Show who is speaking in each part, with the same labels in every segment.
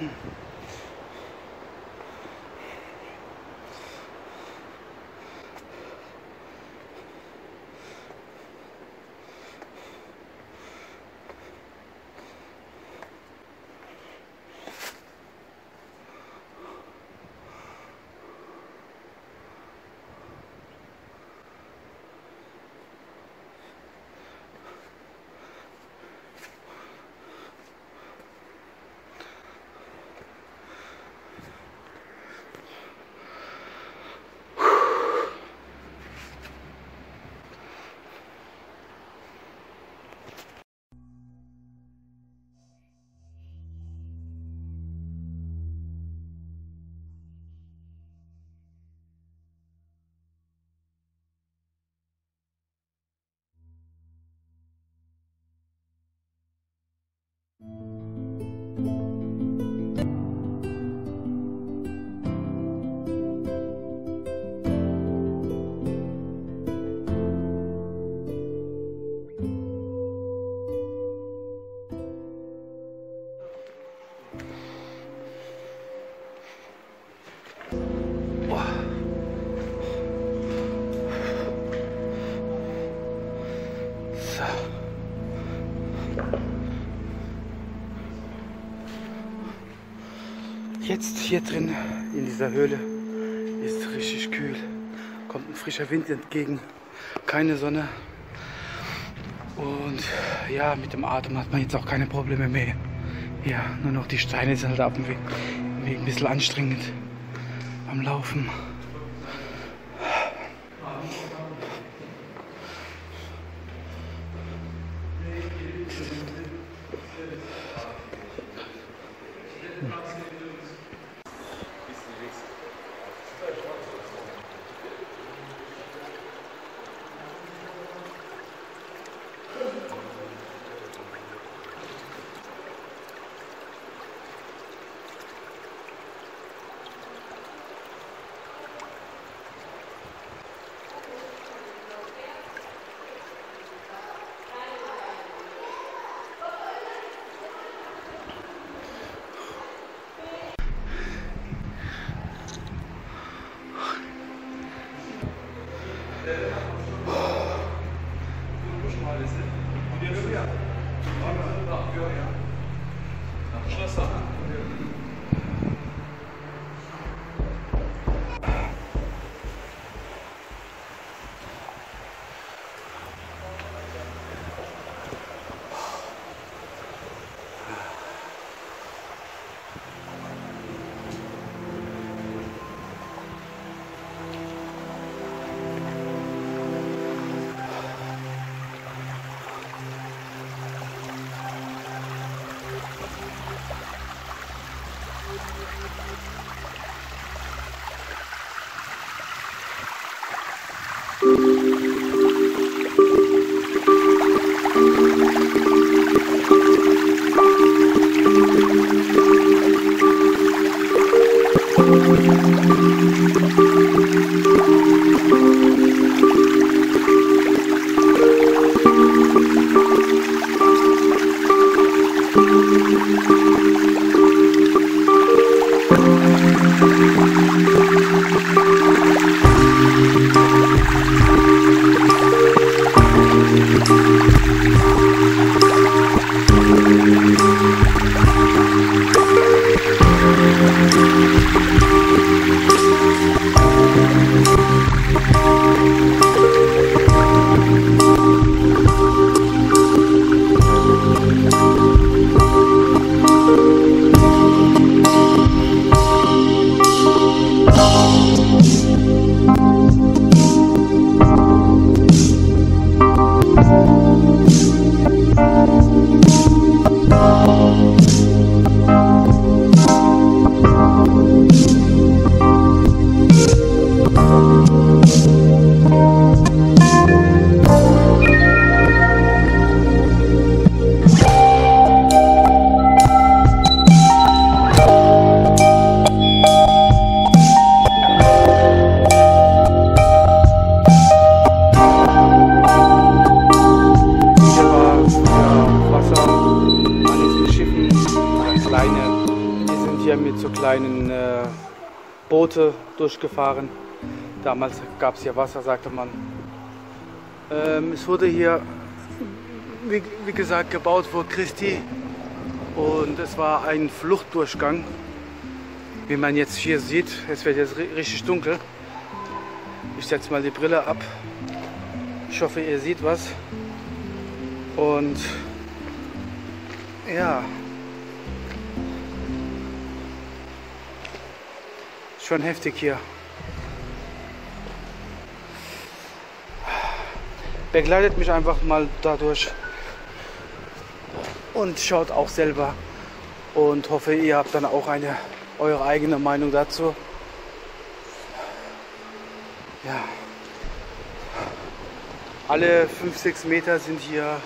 Speaker 1: Mm-hmm. Jetzt hier drin in dieser Höhle ist richtig kühl. Kommt ein frischer Wind entgegen, keine Sonne. Und ja, mit dem Atem hat man jetzt auch keine Probleme mehr. Ja, nur noch die Steine sind halt auf dem Weg, Weg ein bisschen anstrengend beim Laufen. Hier Kleine. Die sind hier mit so kleinen äh, Boote durchgefahren. Damals gab es hier Wasser, sagte man. Ähm, es wurde hier, wie, wie gesagt, gebaut vor Christi und es war ein Fluchtdurchgang. Wie man jetzt hier sieht, es wird jetzt ri- richtig dunkel. Ich setze mal die Brille ab. Ich hoffe, ihr seht was. Und ja, schon heftig hier. Begleitet mich einfach mal dadurch und schaut auch selber und hoffe, ihr habt dann auch eine eure eigene Meinung dazu. Ja. Alle 5-6 Meter sind hier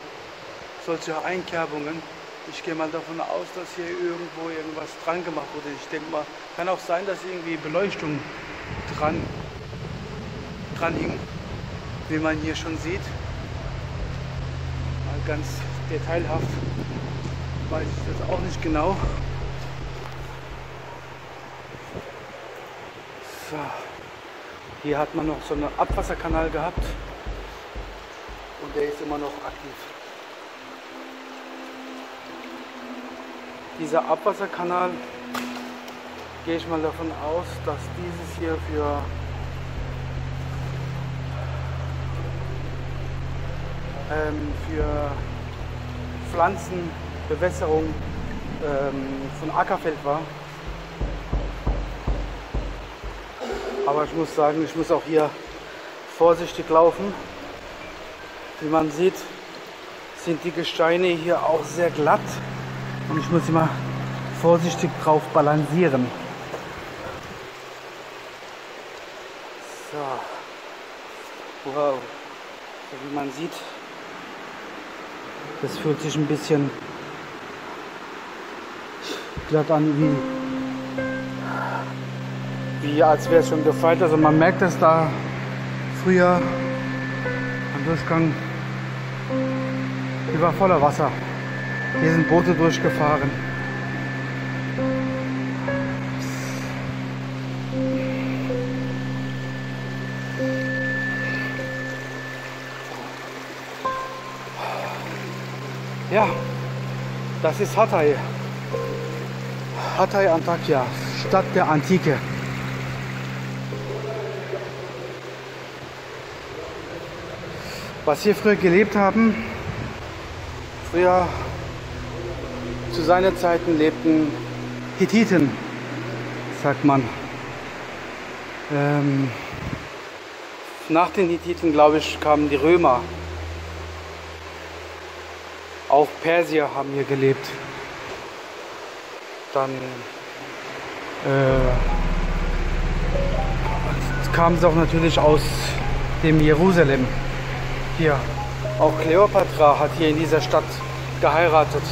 Speaker 1: solche Einkerbungen. Ich gehe mal davon aus, dass hier irgendwo irgendwas dran gemacht wurde. Ich denke mal, kann auch sein, dass irgendwie Beleuchtung dran, dran hing, wie man hier schon sieht. Mal ganz detailhaft weiß ich das auch nicht genau. So. Hier hat man noch so einen Abwasserkanal gehabt und der ist immer noch aktiv. Dieser Abwasserkanal gehe ich mal davon aus, dass dieses hier für ähm, für Pflanzenbewässerung ähm, von Ackerfeld war. Aber ich muss sagen, ich muss auch hier vorsichtig laufen. Wie man sieht, sind die Gesteine hier auch sehr glatt und ich muss immer vorsichtig drauf balancieren. So. Wow. So wie man sieht, das fühlt sich ein bisschen glatt an, wie, wie als wäre es schon gefeit. Also man merkt, dass da früher am Durchgang über voller Wasser. Hier sind Boote durchgefahren. Ja, das ist Hatay. Hatay Antakya, Stadt der Antike. Was hier früher gelebt haben, früher zu seiner Zeiten lebten Hittiten, sagt man. Ähm, nach den Hittiten, glaube ich, kamen die Römer. Auch Persier haben hier gelebt. Dann äh, kam es auch natürlich aus dem Jerusalem. Hier, auch Kleopatra hat hier in dieser Stadt geheiratet.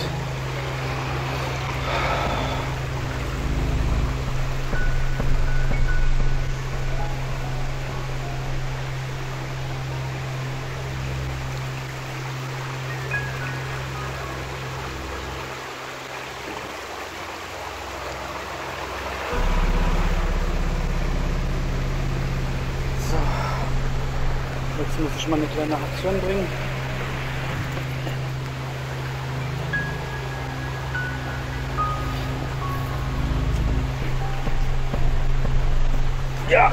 Speaker 1: Jetzt muss ich mal eine kleine Aktion bringen. Ja.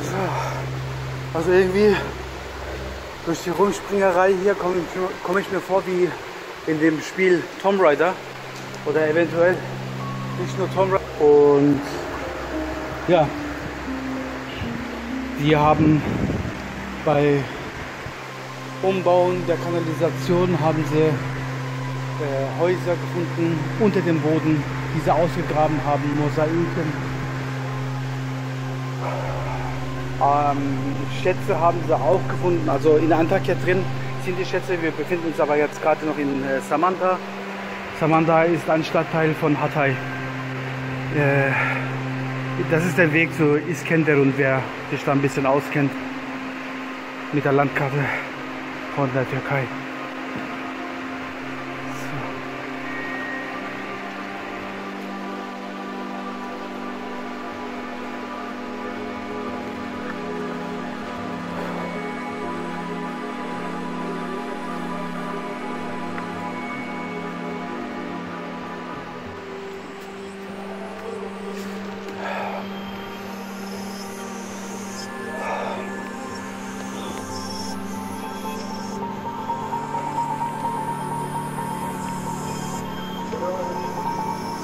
Speaker 1: So. Also irgendwie durch die Rumspringerei hier komme ich, komm ich mir vor wie in dem Spiel Tomb Raider oder eventuell nicht nur Tomb Raider. Und ja, wir haben bei Umbauen der Kanalisation haben sie äh, Häuser gefunden unter dem Boden, die sie ausgegraben haben, Mosaiken. Ähm, Schätze haben sie auch gefunden, also in Antakya drin sind die Schätze. Wir befinden uns aber jetzt gerade noch in äh, Samantha. Samantha ist ein Stadtteil von Hatay. Äh, das ist der Weg zu Iskenderun, wer sich da ein bisschen auskennt mit der Landkarte von der Türkei.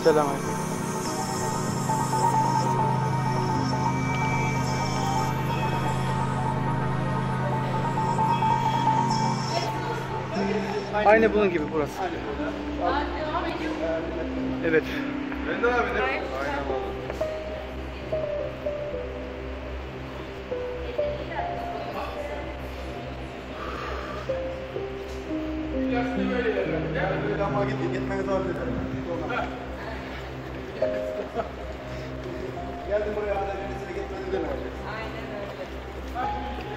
Speaker 1: ertelemeyin. Aynı bunun gibi burası. Evet.
Speaker 2: Render abi de. Aynen Böyle ama gitmeye devam edelim. Geldim buraya bana birisine gitmedim demeyeceksin. Aynen öyle.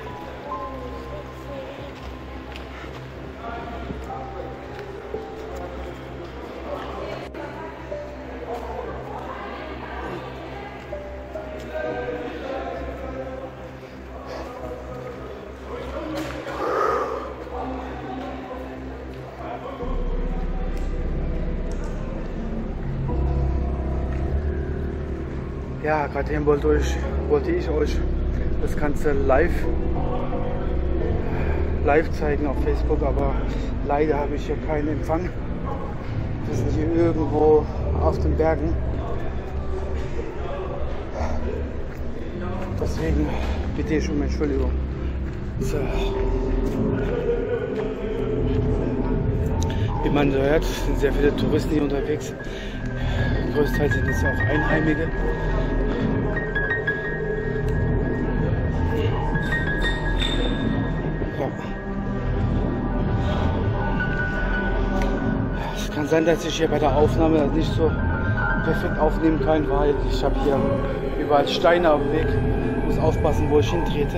Speaker 1: Ja, gerade eben wollte, euch, wollte ich euch das Ganze live, live zeigen auf Facebook, aber leider habe ich hier keinen Empfang. Wir sind hier irgendwo auf den Bergen. Deswegen bitte ich um Entschuldigung. So. Wie man hört, sind sehr viele Touristen hier unterwegs. Größtenteils sind es auch Einheimige. Sein, dass ich hier bei der Aufnahme nicht so perfekt aufnehmen kann, weil ich habe hier überall Steine dem Weg. Ich muss aufpassen, wo ich hintrete.